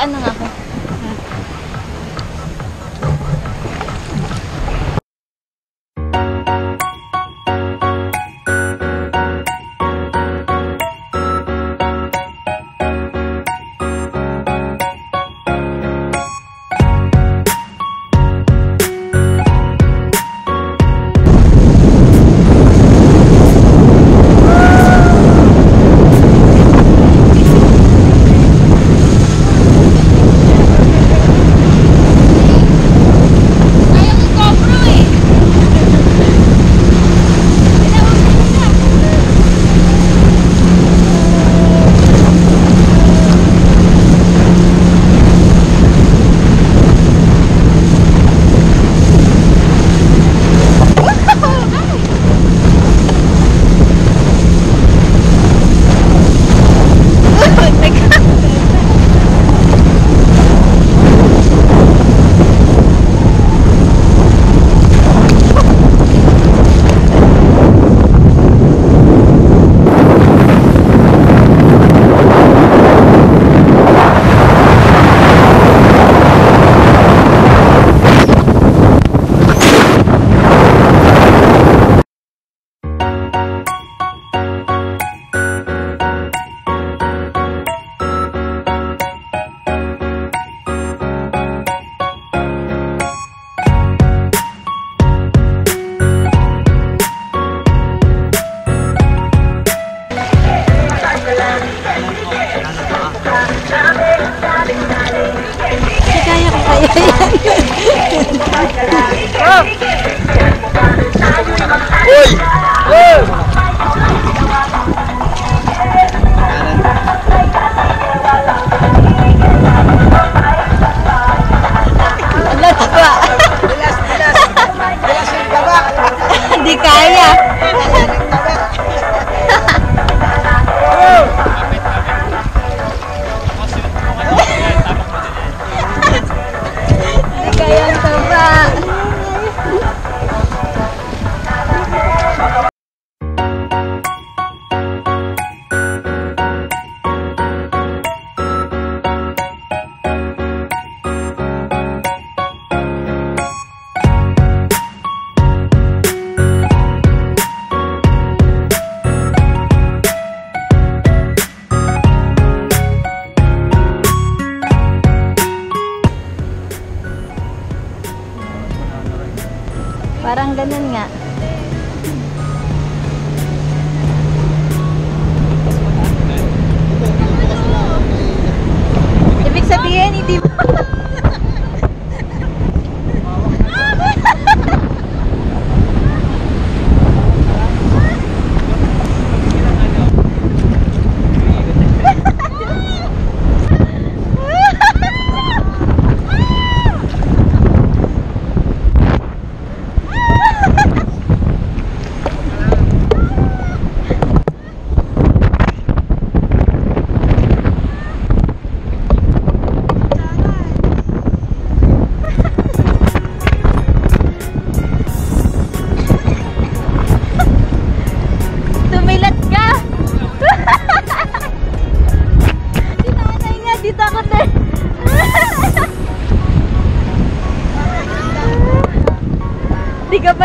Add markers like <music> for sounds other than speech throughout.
saan nga?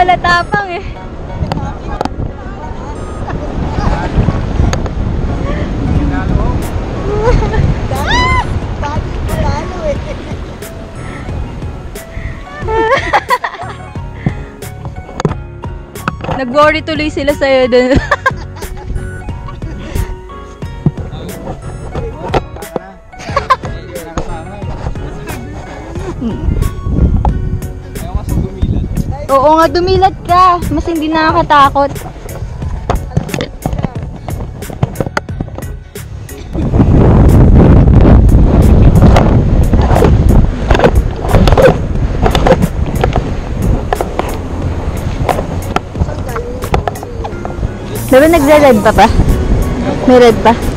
natapang eh. <laughs> Nag-worry tuloy sila sa'yo dun. mm. <laughs> <laughs> Oo nga, dumilat ka. Mas hindi nakakatakot. Diba nagre-red pa pa? May red pa?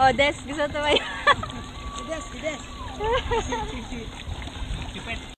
Oh, Des, gusto tumayo. Des, Des. Sipit.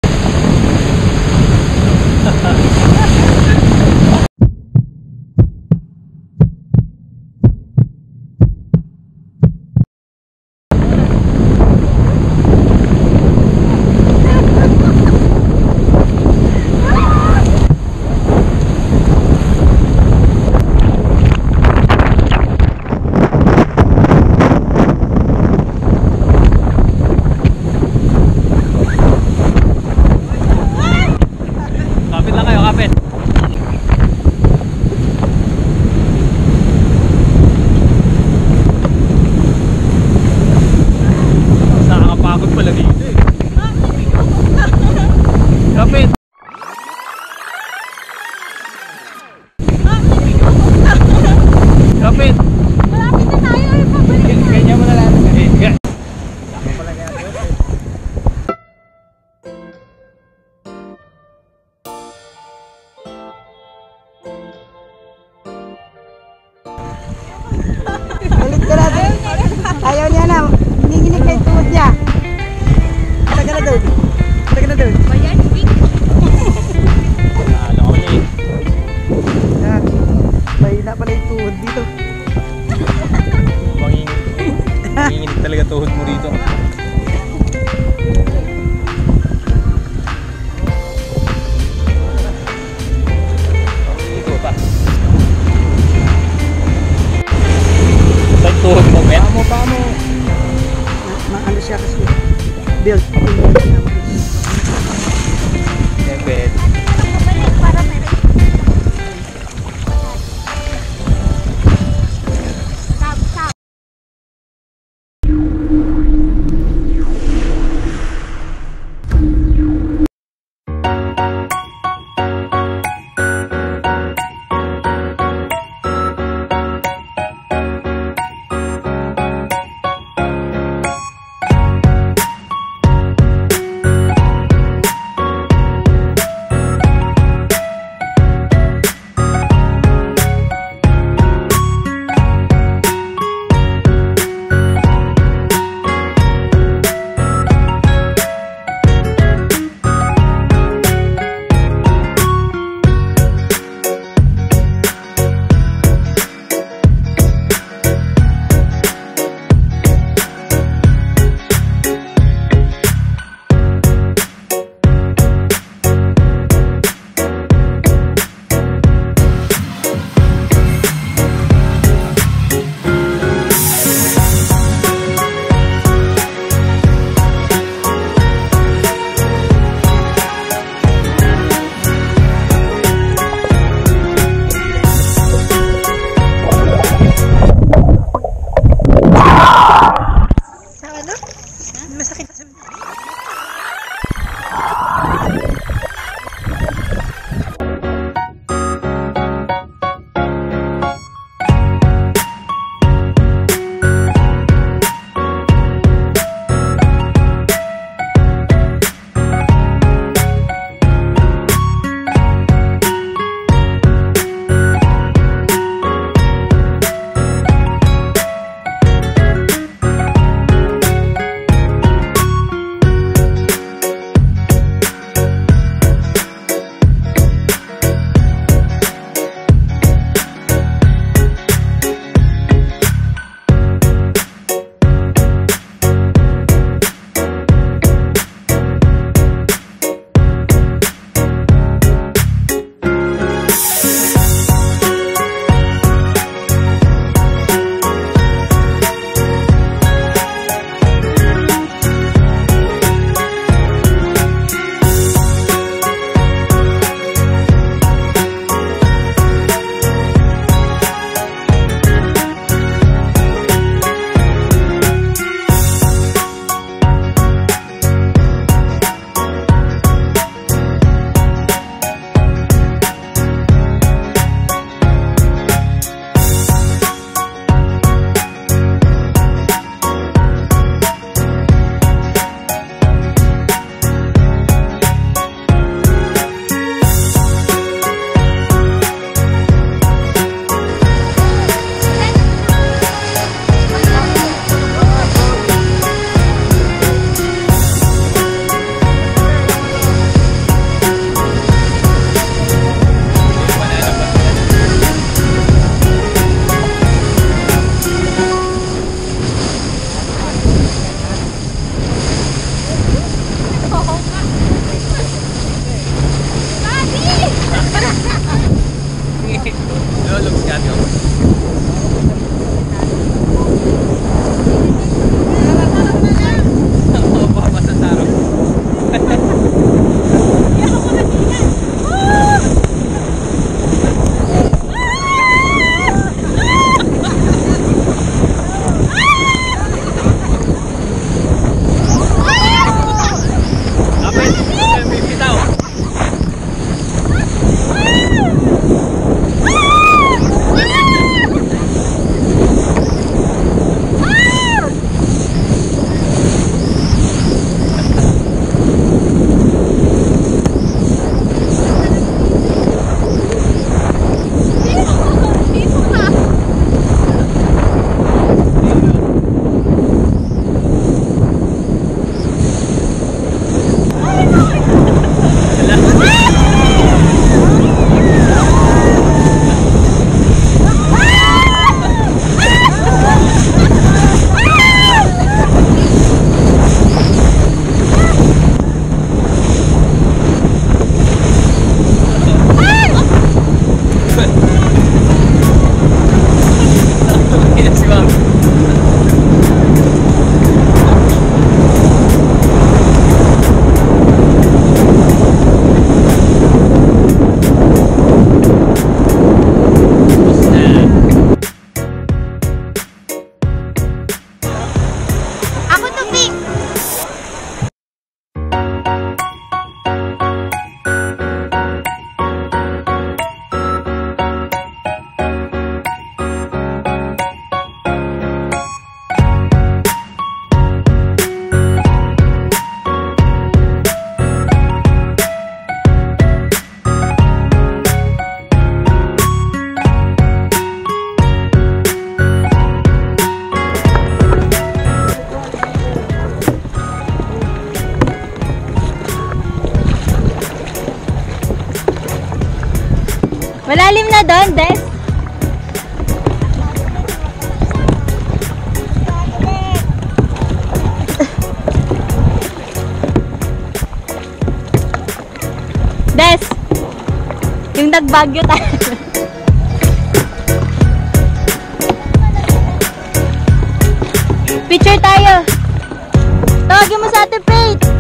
tuhod mo rito. Nagbagyo tayo. Picture tayo. Tawagin mo sa ate Faith.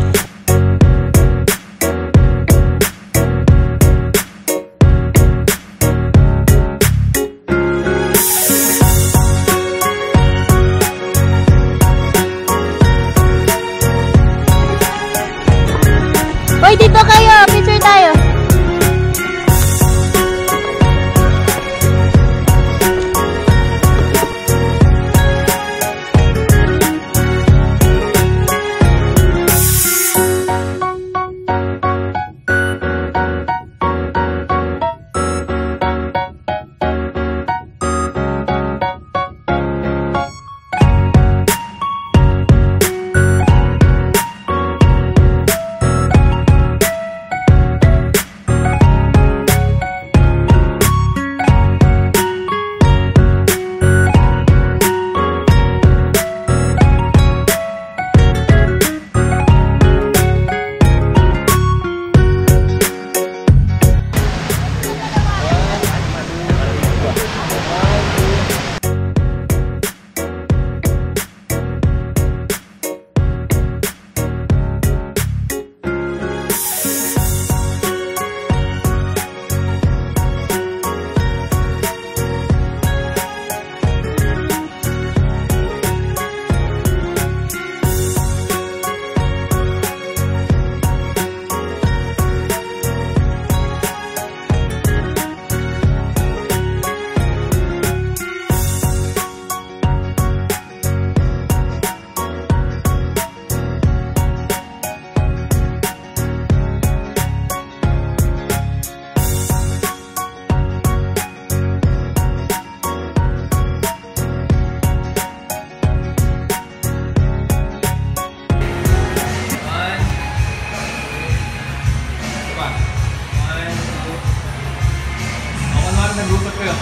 大阪よ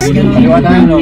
これはないの。